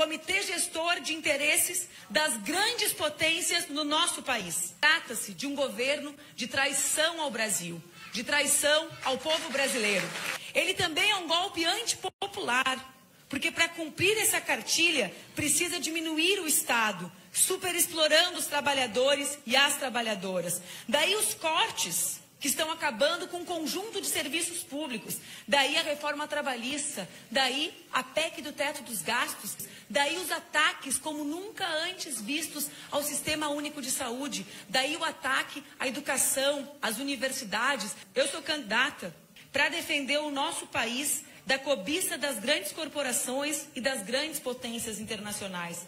comitê gestor de interesses das grandes potências no nosso país. Trata-se de um governo de traição ao Brasil, de traição ao povo brasileiro. Ele também é um golpe antipopular, porque para cumprir essa cartilha precisa diminuir o Estado, superexplorando os trabalhadores e as trabalhadoras. Daí os cortes que estão acabando com um conjunto de serviços públicos. Daí a reforma trabalhista, daí a PEC do teto dos gastos, daí os ataques como nunca antes vistos ao Sistema Único de Saúde, daí o ataque à educação, às universidades. Eu sou candidata para defender o nosso país da cobiça das grandes corporações e das grandes potências internacionais.